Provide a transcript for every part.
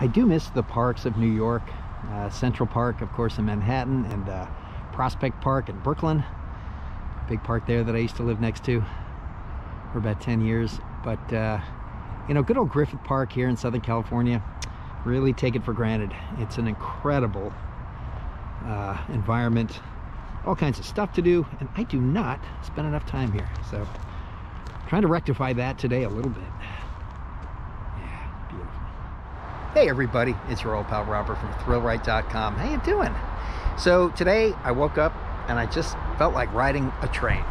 I do miss the parks of New York. Uh, Central Park, of course, in Manhattan, and uh, Prospect Park in Brooklyn. Big park there that I used to live next to for about 10 years. But, uh, you know, good old Griffith Park here in Southern California, really take it for granted. It's an incredible uh, environment, all kinds of stuff to do, and I do not spend enough time here. So, trying to rectify that today a little bit. Yeah, beautiful. Hey everybody, it's your old pal Robert from ThrillRide.com. How you doing? So today I woke up and I just felt like riding a train.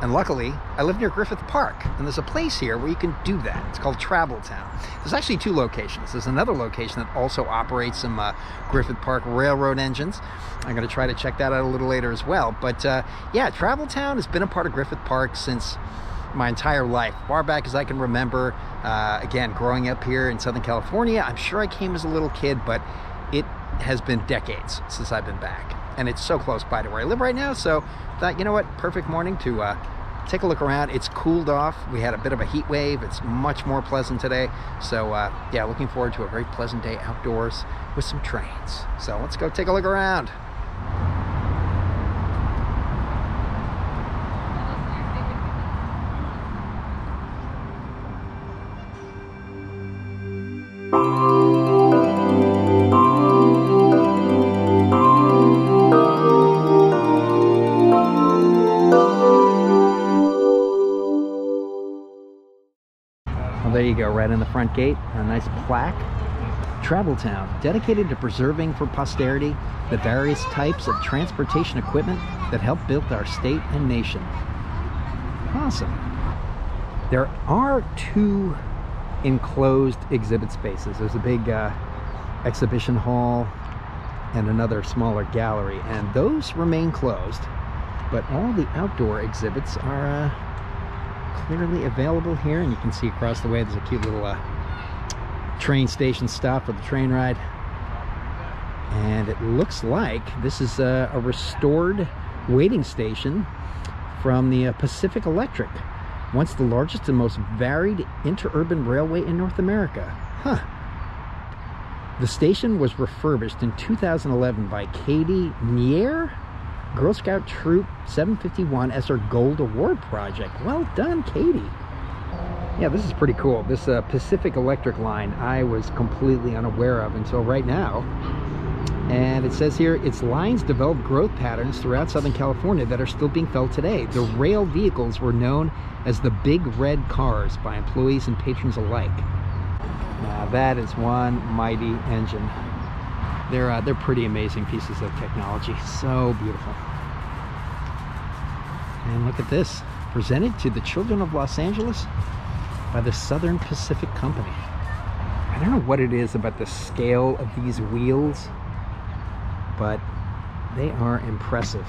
And luckily, I live near Griffith Park, and there's a place here where you can do that. It's called Travel Town. There's actually two locations. There's another location that also operates some uh, Griffith Park railroad engines. I'm going to try to check that out a little later as well. But uh, yeah, Travel Town has been a part of Griffith Park since my entire life, far back as I can remember. Uh, again, growing up here in Southern California, I'm sure I came as a little kid, but it has been decades since I've been back and it's so close by to where I live right now. So thought, you know what, perfect morning to uh, take a look around. It's cooled off. We had a bit of a heat wave. It's much more pleasant today. So uh, yeah, looking forward to a very pleasant day outdoors with some trains. So let's go take a look around. Front gate, a nice plaque. Travel Town, dedicated to preserving for posterity the various types of transportation equipment that helped build our state and nation. Awesome. There are two enclosed exhibit spaces. There's a big uh, exhibition hall and another smaller gallery, and those remain closed, but all the outdoor exhibits are uh, clearly available here and you can see across the way there's a cute little uh, train station stop for the train ride. And it looks like this is a, a restored waiting station from the uh, Pacific Electric once the largest and most varied interurban railway in North America. Huh. The station was refurbished in 2011 by Katie Nier Girl Scout Troop 751 as her Gold Award project. Well done, Katie. Yeah, this is pretty cool. This uh, Pacific Electric line I was completely unaware of until right now. And it says here, its lines developed growth patterns throughout Southern California that are still being felt today. The rail vehicles were known as the Big Red Cars by employees and patrons alike. Now that is one mighty engine. They're, uh, they're pretty amazing pieces of technology. So beautiful. And look at this. Presented to the children of Los Angeles by the Southern Pacific Company. I don't know what it is about the scale of these wheels, but they are impressive.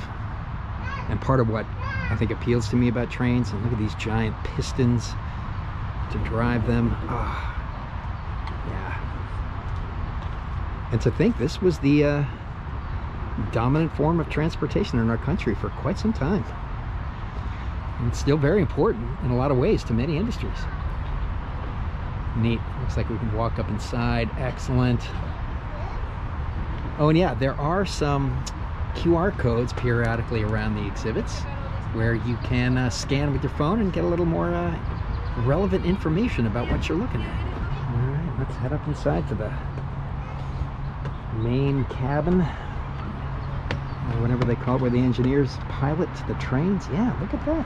And part of what I think appeals to me about trains, and look at these giant pistons to drive them. Ah, yeah. And to think this was the uh, dominant form of transportation in our country for quite some time. And still very important in a lot of ways to many industries. Neat. Looks like we can walk up inside. Excellent. Oh, and yeah, there are some QR codes periodically around the exhibits where you can uh, scan with your phone and get a little more uh, relevant information about what you're looking at. All right, let's head up inside to the main cabin or whatever they call it where the engineers pilot the trains. Yeah look at that.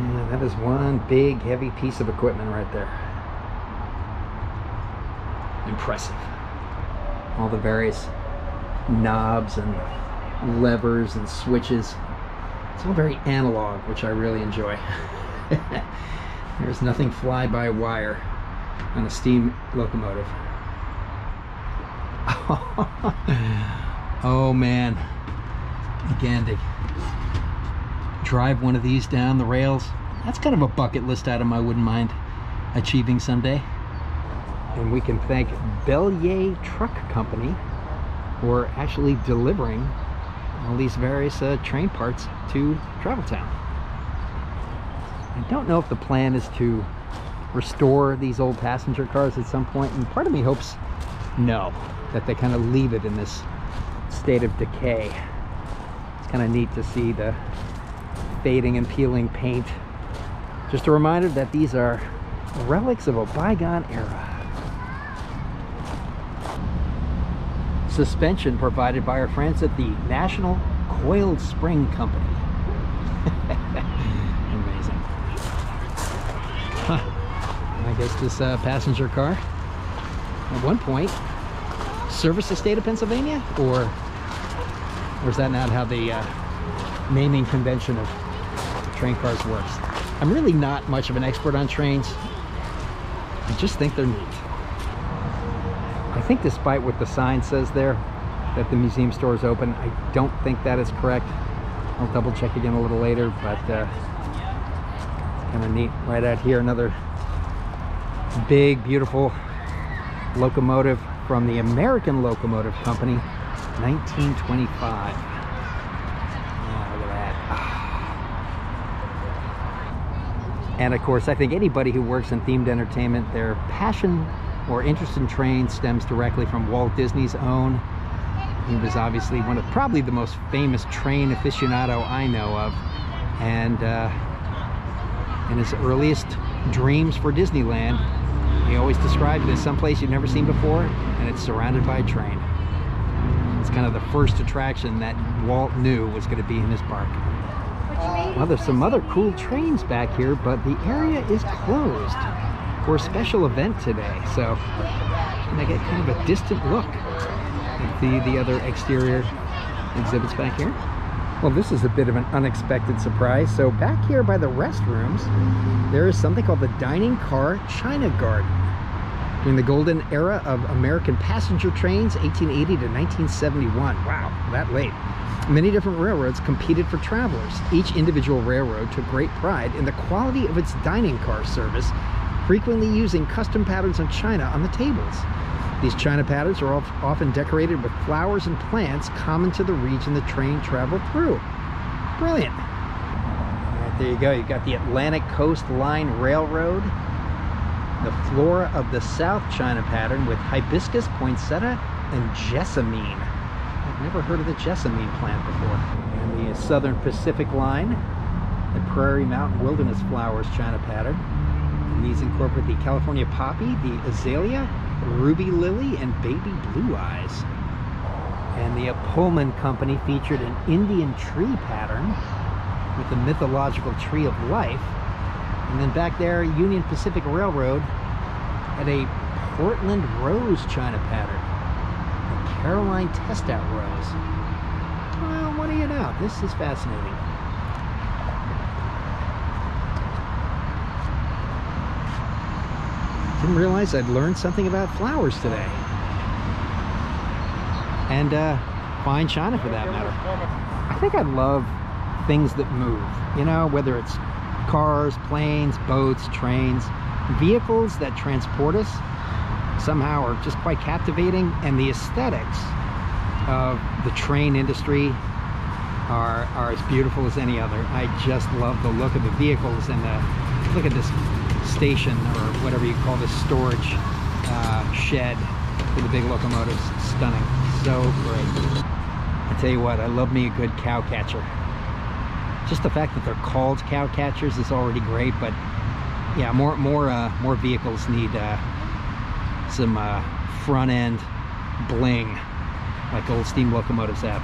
Yeah that is one big heavy piece of equipment right there. Impressive. All the various knobs and levers and switches. It's all very analog which I really enjoy. There's nothing fly by wire on a steam locomotive oh man. Again to drive one of these down the rails that's kind of a bucket list item I wouldn't mind achieving someday. And we can thank Bellier Truck Company for actually delivering all these various uh, train parts to Travel Town. I don't know if the plan is to restore these old passenger cars at some? And part of me hopes no, that they kind of leave it in this state of decay. It's kind of neat to see the fading and peeling paint. Just a reminder that these are relics of a bygone era. Suspension provided by our friends at the National Coiled Spring Company. Amazing. Huh. I guess this uh, passenger car at one point service the state of Pennsylvania or or is that not how the uh, naming convention of train cars works? I'm really not much of an expert on trains. I just think they're neat. I think despite what the sign says there, that the museum store is open, I don't think that is correct. I'll double check again a little later, but uh, kind of neat. Right out here, another big, beautiful locomotive from the American Locomotive Company, 1925. Yeah, look at that. And of course, I think anybody who works in themed entertainment, their passion or interest in trains stems directly from Walt Disney's own. He was obviously one of probably the most famous train aficionado I know of. And uh, in his earliest dreams for Disneyland, he always described it as someplace you've never seen before, and it's surrounded by a train. It's kind of the first attraction that Walt knew was going to be in his park. Well, there's some other cool trains back here, but the area is closed for a special event today. So, and I get kind of a distant look at the, the other exterior exhibits back here. Well, this is a bit of an unexpected surprise. So back here by the restrooms, there is something called the Dining Car China Garden. During the golden era of American passenger trains, 1880 to 1971. Wow, that late. Many different railroads competed for travelers. Each individual railroad took great pride in the quality of its dining car service, frequently using custom patterns of china on the tables. These china patterns are often decorated with flowers and plants common to the region the train traveled through. Brilliant. Right, there you go. You've got the Atlantic Coast Line Railroad, the Flora of the South China pattern with hibiscus, poinsettia, and jessamine. I've never heard of the jessamine plant before. And the Southern Pacific Line, the Prairie Mountain Wilderness Flowers China pattern. And these incorporate the California poppy, the azalea, Ruby Lily and Baby Blue Eyes. And the Pullman Company featured an Indian tree pattern with the mythological tree of life. And then back there, Union Pacific Railroad had a Portland Rose China pattern. A Caroline Test-Out Rose. Well, what do you know? This is fascinating. Didn't realize I'd learned something about flowers today. And uh, fine china for that matter. I think I love things that move, you know, whether it's cars, planes, boats, trains, vehicles that transport us somehow are just quite captivating and the aesthetics of the train industry are, are as beautiful as any other. I just love the look of the vehicles and the, look at this station or whatever you call this storage uh, shed for the big locomotives. Stunning. So great. I tell you what, I love me a good cow catcher. Just the fact that they're called cow catchers is already great, but yeah, more more uh, more vehicles need uh, some uh, front end bling like old steam locomotives have.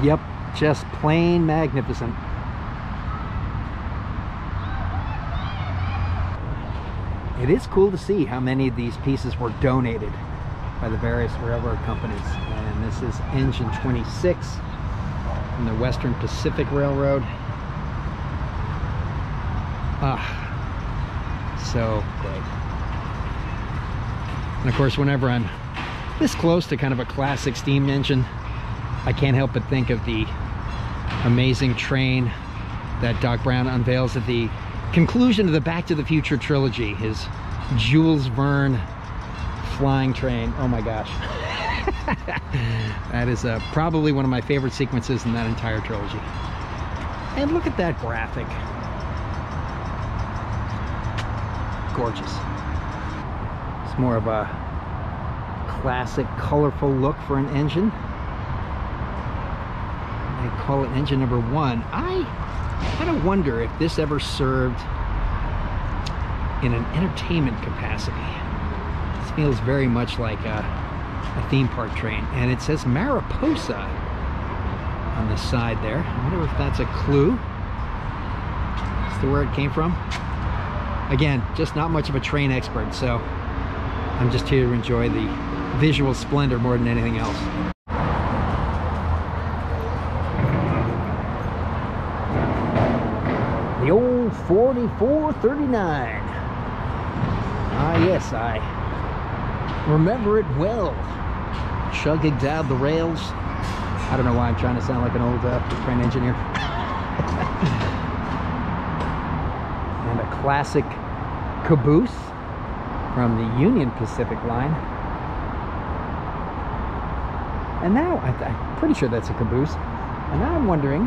yep, just plain magnificent. it is cool to see how many of these pieces were donated by the various railroad companies. And this is engine 26 from the Western Pacific Railroad. Ah, so great. And of course, whenever I'm this close to kind of a classic steam engine, I can't help but think of the amazing train that Doc Brown unveils at the conclusion of the Back to the Future trilogy, his Jules Verne flying train. Oh my gosh. that is uh, probably one of my favorite sequences in that entire trilogy. And look at that graphic. gorgeous. It's more of a classic, colorful look for an engine. They call it engine number one. I kind of wonder if this ever served in an entertainment capacity. This feels very much like a, a theme park train. And it says Mariposa on the side there. I wonder if that's a clue as to where it came from. Again, just not much of a train expert, so I'm just here to enjoy the visual splendor more than anything else. The old 4439. Ah, yes, I remember it well. Chugging down the rails. I don't know why I'm trying to sound like an old uh, train engineer. and a classic caboose from the Union Pacific line. And now, I, am pretty sure that's a caboose. And now I'm wondering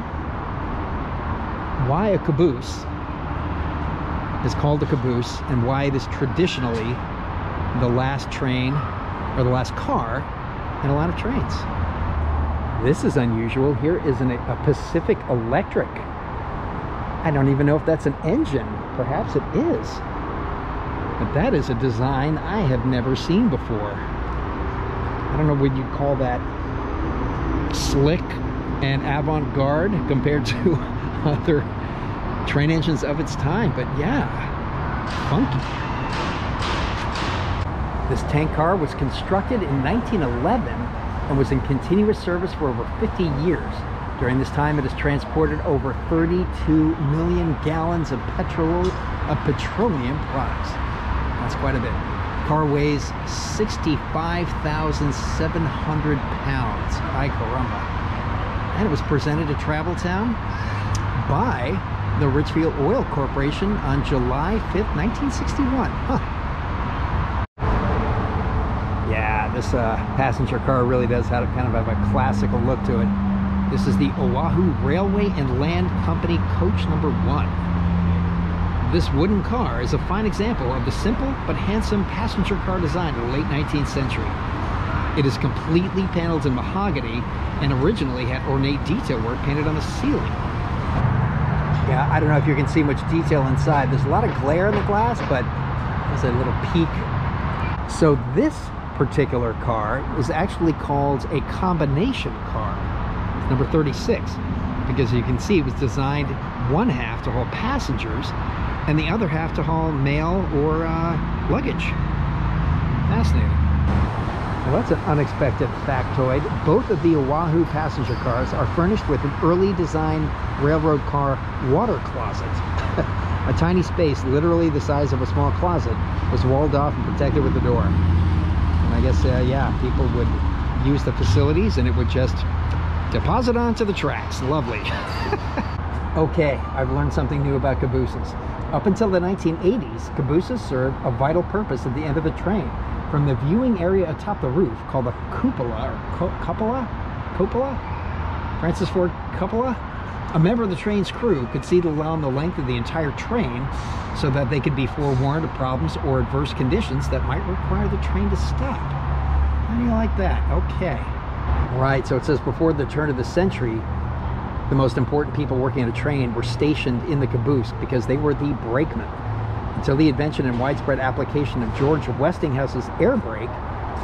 why a caboose is called a caboose and why it is traditionally the last train or the last car in a lot of trains. This is unusual. Here is an, a Pacific Electric. I don't even know if that's an engine. Perhaps it is. But that is a design I have never seen before. I don't know what you'd call that slick and avant-garde compared to other train engines of its time, but yeah, funky. This tank car was constructed in 1911 and was in continuous service for over 50 years. During this time, it has transported over 32 million gallons of petrol of petroleum products. That's quite a bit. Car weighs 65,700 pounds. Ay caramba. And it was presented to Travel Town by the Richfield Oil Corporation on July 5th, 1961. Huh. Yeah, this uh, passenger car really does have a kind of have a classical look to it. This is the Oahu Railway and Land Company Coach number one. This wooden car is a fine example of the simple but handsome passenger car design of the late 19th century. It is completely paneled in mahogany and originally had ornate detail work painted on the ceiling. Yeah, I don't know if you can see much detail inside. There's a lot of glare in the glass, but there's a little peek. So this particular car is actually called a combination car, number 36, because you can see it was designed one half to haul passengers and the other half to haul mail or uh, luggage. Fascinating. Well, that's an unexpected factoid. Both of the Oahu passenger cars are furnished with an early design railroad car water closet. a tiny space, literally the size of a small closet, was walled off and protected with a door. I guess, uh, yeah, people would use the facilities and it would just deposit onto the tracks. Lovely. okay, I've learned something new about cabooses. Up until the 1980s, cabooses served a vital purpose at the end of the train from the viewing area atop the roof called the cupola or cupola cupola francis ford Coppola a member of the train's crew could see along the length of the entire train so that they could be forewarned of problems or adverse conditions that might require the train to stop. How do you like that? Okay. Right so it says before the turn of the century the most important people working on a train were stationed in the caboose because they were the brakemen. Until the invention and widespread application of George Westinghouse's air brake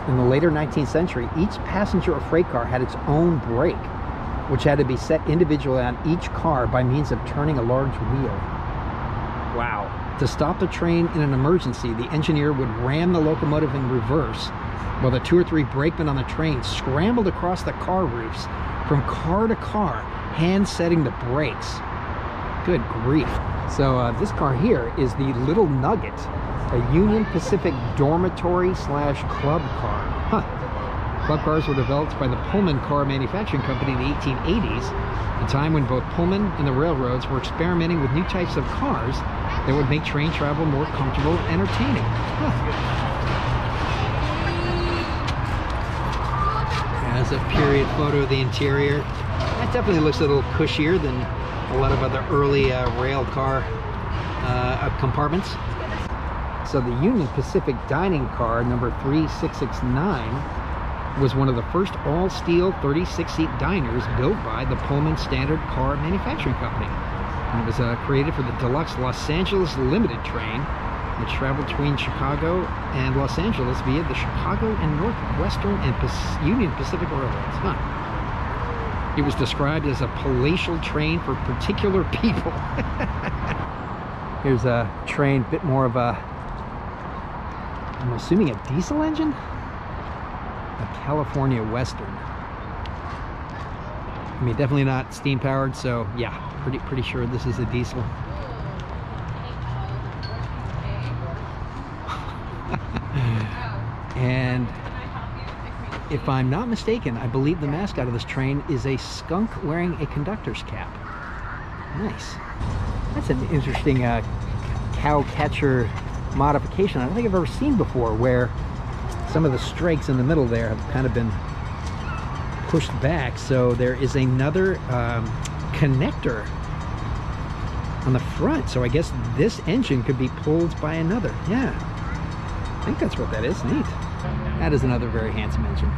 in the later 19th century, each passenger or freight car had its own brake, which had to be set individually on each car by means of turning a large wheel. Wow. To stop the train in an emergency, the engineer would ram the locomotive in reverse while the two or three brakemen on the train scrambled across the car roofs from car to car, hand setting the brakes. Good grief. So uh, this car here is the Little Nugget, a Union Pacific dormitory slash club car. Huh. Club cars were developed by the Pullman Car Manufacturing Company in the 1880s, a time when both Pullman and the railroads were experimenting with new types of cars that would make train travel more comfortable and entertaining. Huh. As a period photo of the interior, that definitely looks a little cushier than a lot of other early uh, rail car uh, compartments. So the Union Pacific dining car number 3669 was one of the first all-steel 36-seat diners built by the Pullman Standard Car Manufacturing Company. And it was uh, created for the deluxe Los Angeles Limited train which traveled between Chicago and Los Angeles via the Chicago and Northwestern and Union Pacific Railroads. Huh. It was described as a palatial train for particular people. Here's a train, bit more of a, I'm assuming a diesel engine? A California Western. I mean, definitely not steam powered, so yeah, pretty pretty sure this is a diesel. and if I'm not mistaken, I believe the mascot of this train is a skunk wearing a conductor's cap. Nice. That's an interesting uh, cow catcher modification I don't think I've ever seen before where some of the strakes in the middle there have kind of been pushed back so there is another um, connector on the front so I guess this engine could be pulled by another yeah I think that's what that is neat that is another very handsome engine.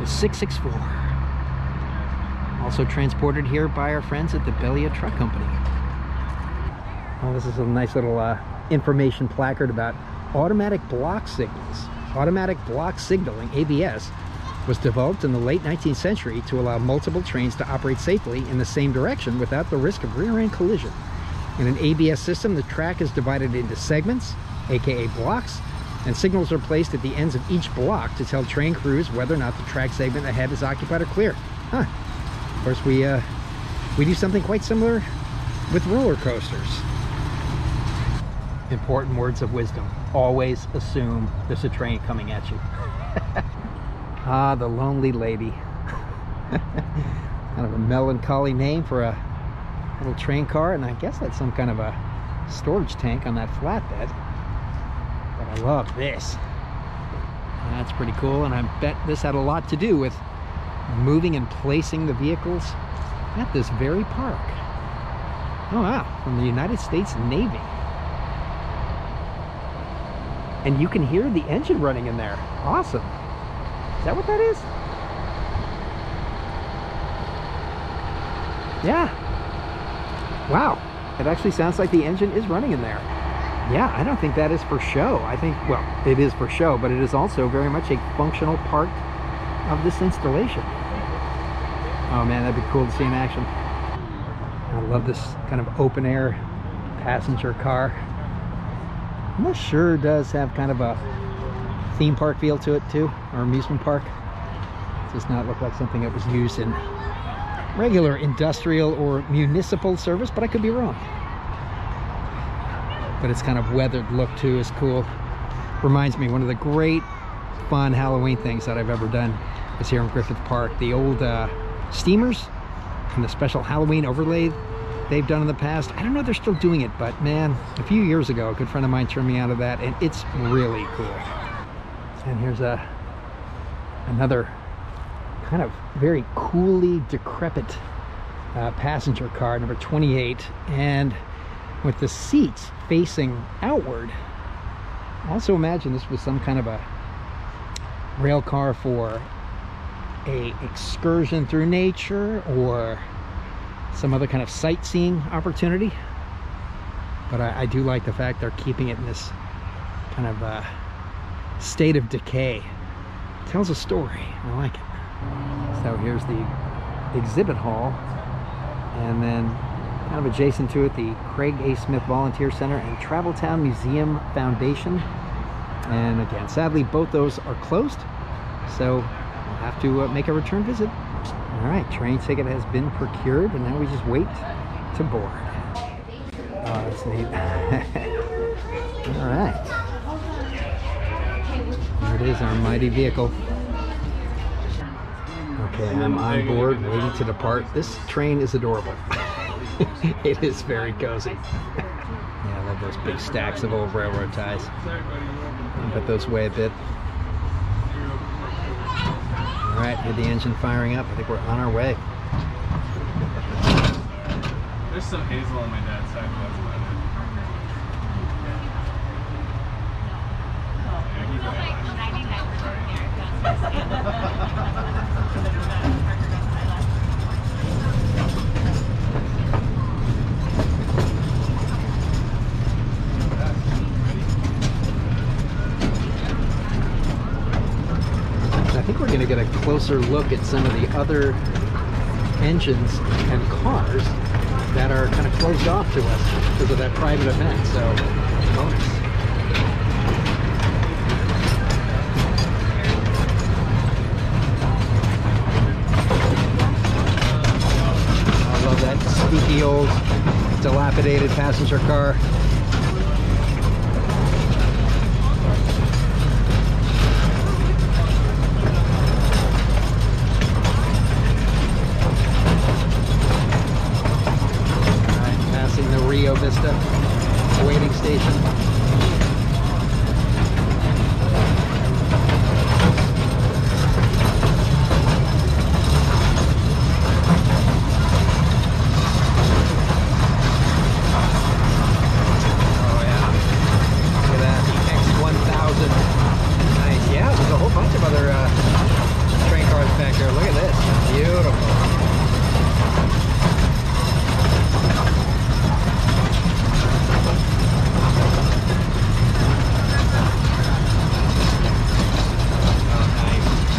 The 664. Also transported here by our friends at the Belia Truck Company. Well, this is a nice little uh, information placard about automatic block signals. Automatic block signaling, ABS, was developed in the late 19th century to allow multiple trains to operate safely in the same direction without the risk of rear-end collision. In an ABS system, the track is divided into segments, aka blocks, and signals are placed at the ends of each block to tell train crews whether or not the track segment ahead is occupied or clear. Huh. Of course, we, uh, we do something quite similar with roller coasters. Important words of wisdom. Always assume there's a train coming at you. ah, the lonely lady. kind of a melancholy name for a little train car, and I guess that's some kind of a storage tank on that flatbed. But I love this. That's pretty cool, and I bet this had a lot to do with moving and placing the vehicles at this very park. Oh wow, from the United States Navy. And you can hear the engine running in there. Awesome. Is that what that is? Yeah. Wow. It actually sounds like the engine is running in there yeah, I don't think that is for show. I think, well, it is for show, but it is also very much a functional part of this installation. Oh man, that'd be cool to see in action. I love this kind of open air passenger car. This sure does have kind of a theme park feel to it too, or amusement park. It does not look like something that was used in regular industrial or municipal service, but I could be wrong but its kind of weathered look too is cool. Reminds me, one of the great fun Halloween things that I've ever done is here in Griffith Park. The old uh, steamers and the special Halloween overlay they've done in the past. I don't know they're still doing it, but man, a few years ago, a good friend of mine turned me out of that, and it's really cool. And here's a another kind of very coolly decrepit uh, passenger car, number 28, and with the seats facing outward. Also imagine this was some kind of a rail car for a excursion through nature or some other kind of sightseeing opportunity. But I, I do like the fact they're keeping it in this kind of uh, state of decay. It tells a story. I like it. So here's the exhibit hall and then kind of adjacent to it, the Craig A. Smith Volunteer Center and Travel Town Museum Foundation. And again, sadly, both those are closed, so we'll have to uh, make a return visit. All right, train ticket has been procured, and now we just wait to board. Uh, oh, that's neat. All right. There it is, our mighty vehicle. Okay, I'm on board, waiting to depart. This train is adorable. it is very cozy. yeah, I love those big stacks of old railroad ties. I bet those weigh a bit. All right, hear the engine firing up. I think we're on our way. There's some hazel on my dad's side, but that's about closer look at some of the other engines and cars that are kind of closed off to us because of that private event. So, bonus. I love that spooky old dilapidated passenger car. Rio Vista waiting station. Oh yeah, look at that X1000. Nice, yeah. There's a whole bunch of other uh, train cars back there. Look at this, beautiful. Oh, nice.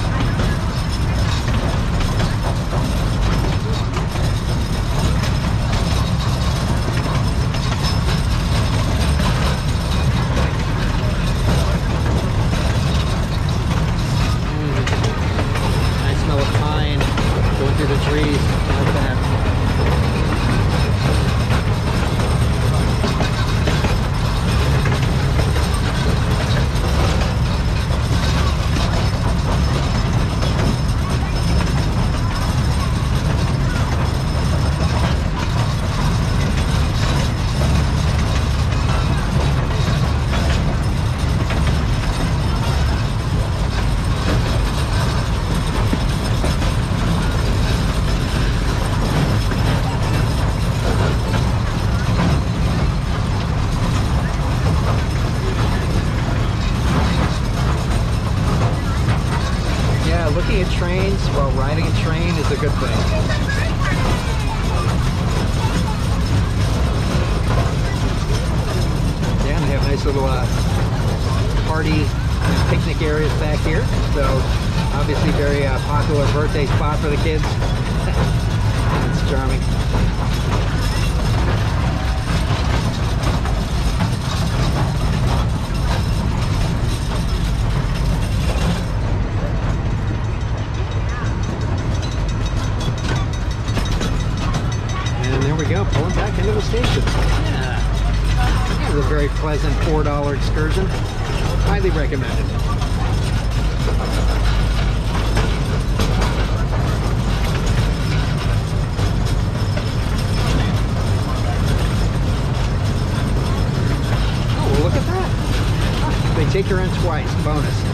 Nice smell of pine going through the trees. Nice little uh, party picnic areas back here. So obviously very uh, popular birthday spot for the kids. it's charming. And there we go, pulling back into the station. Was a very pleasant $4 excursion. Highly recommended. Oh, look at that. They take her in twice, bonus.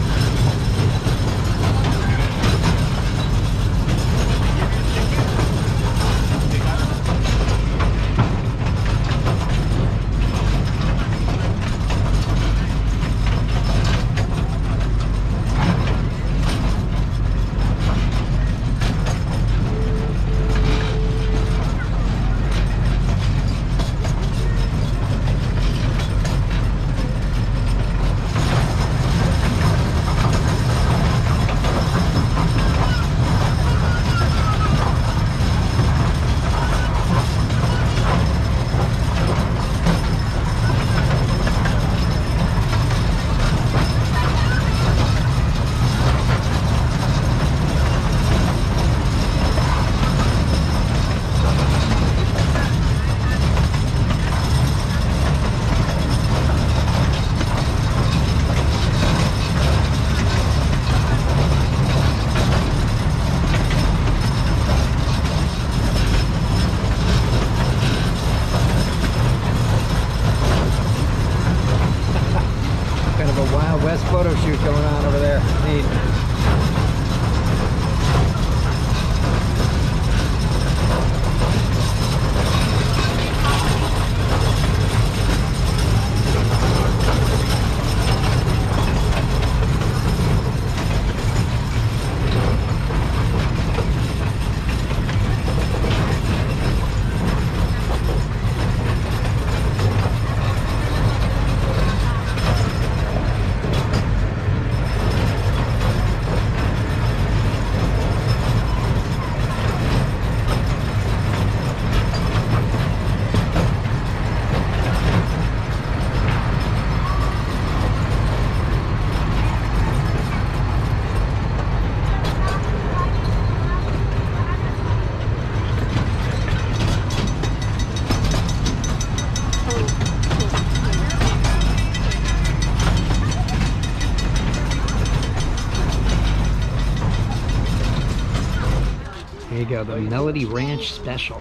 Melody Ranch Special.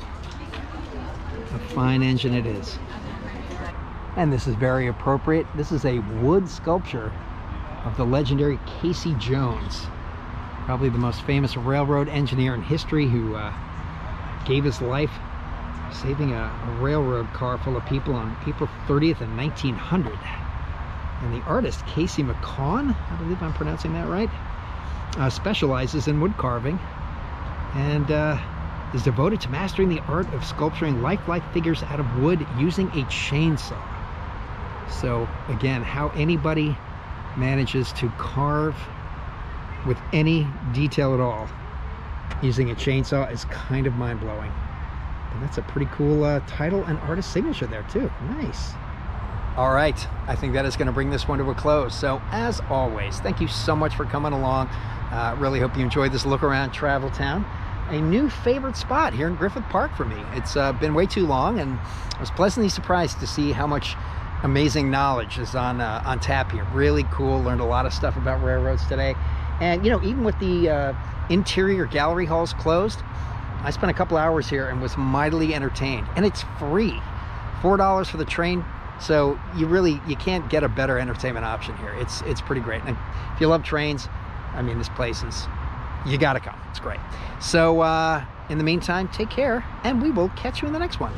A fine engine it is. And this is very appropriate. This is a wood sculpture of the legendary Casey Jones. Probably the most famous railroad engineer in history who uh, gave his life saving a, a, railroad car full of people on April 30th in 1900. And the artist, Casey McCawn, I believe I'm pronouncing that right, uh, specializes in wood carving and uh, is devoted to mastering the art of sculpturing lifelike figures out of wood using a chainsaw. So again, how anybody manages to carve with any detail at all using a chainsaw is kind of mind-blowing. And that's a pretty cool uh, title and artist signature there too. Nice. All right, I think that is going to bring this one to a close. So as always, thank you so much for coming along. Uh, really hope you enjoyed this look around Travel Town. A new favorite spot here in Griffith Park for me. It's uh, been way too long and I was pleasantly surprised to see how much amazing knowledge is on uh, on tap here. Really cool. Learned a lot of stuff about railroads today. And you know, even with the uh, interior gallery halls closed, I spent a couple hours here and was mightily entertained. And it's free, four dollars for the train. So you really you can't get a better entertainment option here. It's it's pretty great. And if you love trains, I mean, this place is you got to come. It's great. So uh, in the meantime, take care, and we will catch you in the next one.